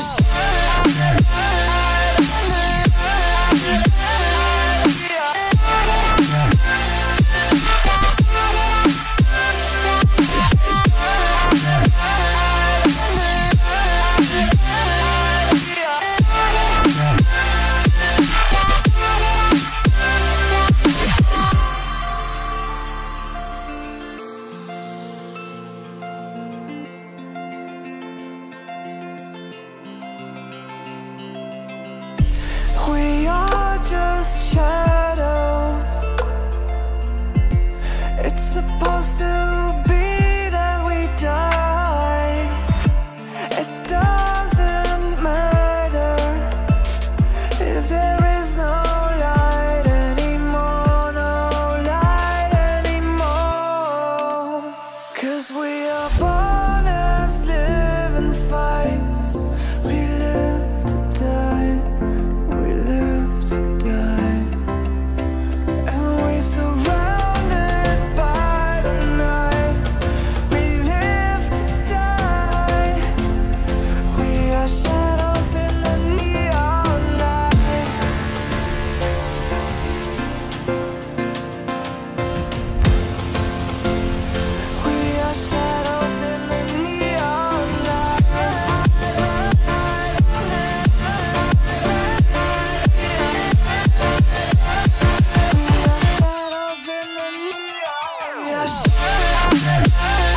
light. Cause we are both Yeah.